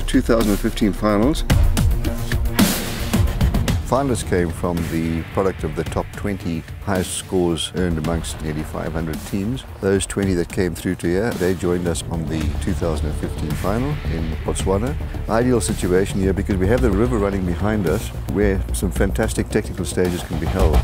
2015 finals. Finalists came from the product of the top 20 highest scores earned amongst nearly 500 teams. Those 20 that came through to here, they joined us on the 2015 final in Botswana. Ideal situation here because we have the river running behind us where some fantastic technical stages can be held.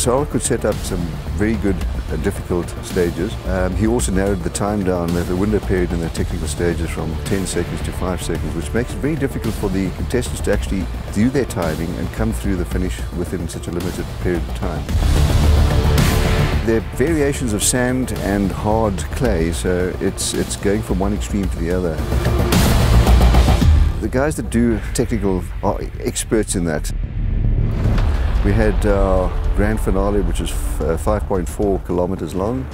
Saul could set up some very good uh, difficult stages. Um, he also narrowed the time down, the window period in the technical stages from 10 seconds to 5 seconds, which makes it very difficult for the contestants to actually do their timing and come through the finish within such a limited period of time. There are variations of sand and hard clay, so it's, it's going from one extreme to the other. The guys that do technical are experts in that. We had our grand finale, which was uh, 5.4 kilometers long.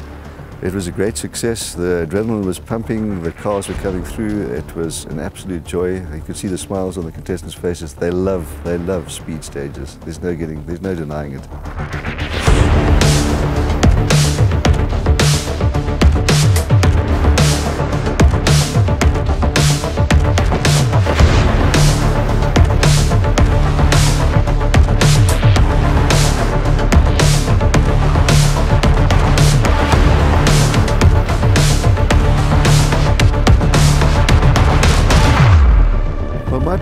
It was a great success. The adrenaline was pumping, the cars were coming through. It was an absolute joy. You could see the smiles on the contestants' faces. They love, they love speed stages. There's no getting, there's no denying it.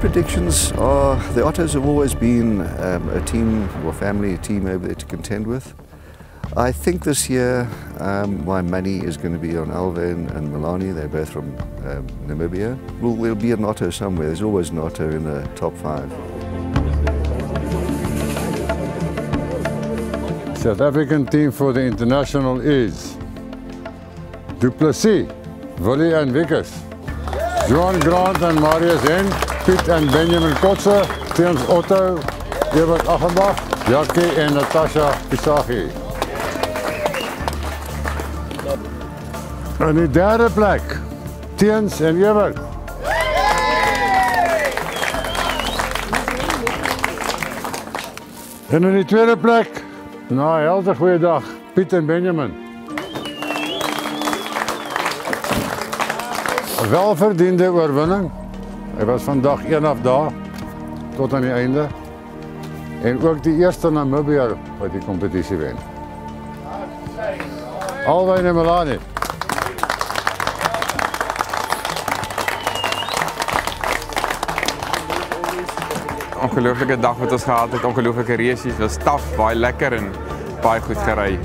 Predictions are the Ottos have always been um, a team or family, team over there to contend with. I think this year um, my money is going to be on Alwyn and Melanie. They're both from um, Namibia. Well, there'll be an Otto somewhere. There's always an Otto in the top five. South African team for the international is Duplessis, Willie and Vickers, Johan Grant and Marius Hen, Piet en Benjamin Kotze, teens Otto, Evert Achenbach, Jackie en Natasha Pisagi. In die derde plek, Teens en Evert. En in die tweede plek, na 'n helde goeie dag, Piet en Benjamin. Welverdiende oorwinning. Hy was vandag een af daar tot aan die einde. En ook die eerste Namibier wat die kompetisie wen. Alwyn en Melanie. ongelooflike dag wat ons gehad het, ongelooflike reisies, was taaf, baie lekker en baie goed gery.